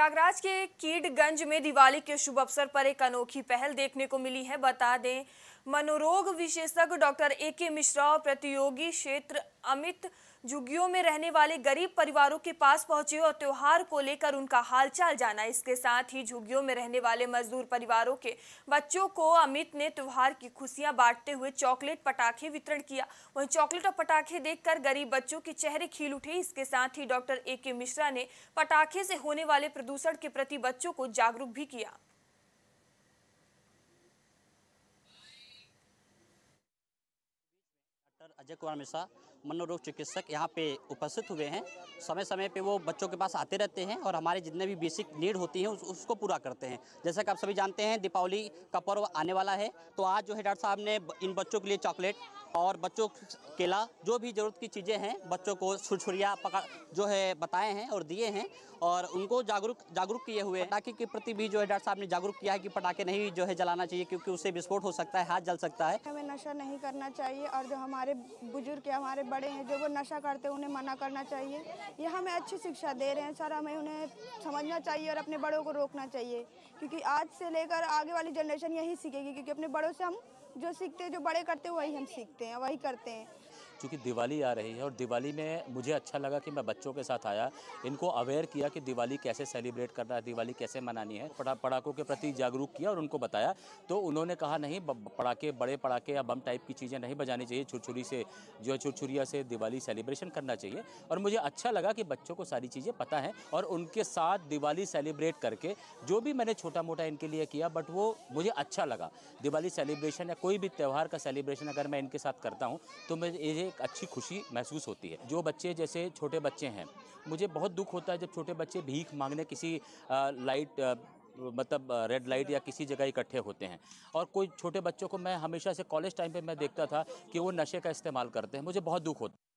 प्रयागराज के कीडगंज में दिवाली के शुभ अवसर पर एक अनोखी पहल देखने को मिली है। बता दें, मनोरोग विशेषज्ञ डॉक्टर ए के मिश्रा और प्रतियोगी क्षेत्र अमित झुग्गियों में रहने वाले गरीब परिवारों के पास पहुँचे और त्योहार को लेकर उनका हालचाल जाना। इसके साथ ही झुग्गियों में रहने वाले मजदूर परिवारों के बच्चों को अमित ने त्योहार की खुशियाँ बांटते हुए चॉकलेट पटाखे वितरण किया। वहीं चॉकलेट और पटाखे देखकर गरीब बच्चों के चेहरे खिल उठे। इसके साथ ही डॉक्टर ए के मिश्रा ने पटाखे से होने वाले प्रदूषण के प्रति बच्चों को जागरूक भी किया। अजय कुमार मिश्रा मनोरोग चिकित्सक यहाँ पे उपस्थित हुए हैं। समय समय पे वो बच्चों के पास आते रहते हैं और हमारे जितने भी बेसिक नीड होती हैं उस, उसको पूरा करते हैं। जैसा कि आप सभी जानते हैं दीपावली का पर्व आने वाला है। तो आज जो है डॉक्टर साहब ने इन बच्चों के लिए चॉकलेट और बच्चों केला जो भी ज़रूरत की चीज़ें हैं, बच्चों को छुरछुरिया पका, जो है बताए हैं और दिए हैं और उनको जागरूक जागरूक किए हुए पटाखे के प्रति भी जो है डॉक्टर साहब ने जागरूक किया है कि पटाखे नहीं जो है जलाना चाहिए क्योंकि उससे विस्फोट हो सकता है, हाथ जल सकता है। हमें नशा नहीं करना चाहिए और जो हमारे बुज़ुर्ग या हमारे बड़े हैं जो वो नशा करते हैं, उन्हें मना करना चाहिए। ये हमें अच्छी शिक्षा दे रहे हैं, सर, हमें उन्हें समझना चाहिए और अपने बड़ों को रोकना चाहिए क्योंकि आज से लेकर आगे वाली जनरेशन यही सीखेगी क्योंकि अपने बड़ों से हम जो सीखते हैं जो बड़े करते हैं वही हम सीखते हैं वही करते हैं। चूँकि दिवाली आ रही है और दिवाली में मुझे अच्छा लगा कि मैं बच्चों के साथ आया। इनको अवेयर किया कि दिवाली कैसे सेलिब्रेट करना है, दिवाली कैसे मनानी है। पटा पटाखों के प्रति जागरूक किया और उनको बताया। तो उन्होंने कहा, नहीं पटाखे बड़े पटाखे या बम टाइप की चीज़ें नहीं बजानी चाहिए। छुरछुरी से, जो है छुरछुरिया से दिवाली सेलिब्रेशन करना चाहिए। और मुझे अच्छा लगा कि बच्चों को सारी चीज़ें पता हैं और उनके साथ दिवाली सेलिब्रेट करके जो भी मैंने छोटा मोटा इनके लिए किया बट वो मुझे अच्छा लगा। दिवाली सेलिब्रेशन या कोई भी त्यौहार का सेलिब्रेशन अगर मैं इनके साथ करता हूँ तो मुझे एक अच्छी खुशी महसूस होती है। जो बच्चे जैसे छोटे बच्चे हैं, मुझे बहुत दुख होता है जब छोटे बच्चे भीख मांगने किसी लाइट मतलब रेड लाइट या किसी जगह इकट्ठे होते हैं। और कोई छोटे बच्चों को मैं हमेशा से कॉलेज टाइम पे मैं देखता था कि वो नशे का इस्तेमाल करते हैं। मुझे बहुत दुख होता है